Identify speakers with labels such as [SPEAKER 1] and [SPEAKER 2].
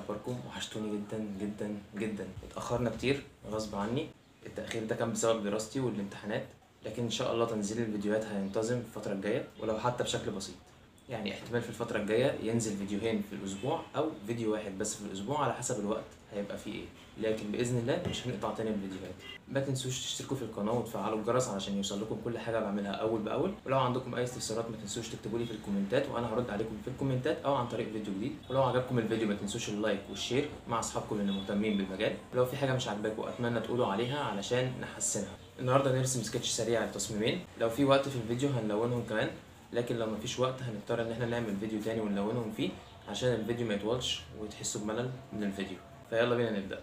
[SPEAKER 1] اخباركم وحشتوني جدا جدا جدا. اتأخرنا كتير غصب عني. التأخير ده كان بسبب دراستي والامتحانات لكن إن شاء الله تنزيل الفيديوهات هينتظم الفترة الجاية ولو حتى بشكل بسيط. يعني احتمال في الفترة الجاية ينزل فيديوهين في الأسبوع أو فيديو واحد بس في الأسبوع على حسب الوقت. هيبقى فيه إيه. لكن بإذن الله مش هنقطع تاني الفيديوهات. ما تنسوش تشتركوا في القناة وتفعلوا الجرس علشان يوصل لكم كل حاجة بعملها أول بأول. ولو عندكم أي استفسارات ما تنسوش تكتبوا لي في ال comments وأنا هرد عليكم في ال comments أو عن طريق فيديو جديد. ولو عجبكم الفيديو ما تنسوش ال like وال share مع أصحابكم اللي مهتمين بالمجال. ولو في حاجة مش عاجباكم أتمنى تقولوا عليها علشان نحسنها. النهارده نرسم سكتش سريع لتصميمين لو في وقت في الفيديو هنلونهم كمان. لكن لو مفيش وقت هنضطر إن إحنا نعمل فيديو تاني ونلونهم فيه عشان الفيديو ما يطولش وتحسوا بملل من الفيديو. فيلا بينا نبدأ.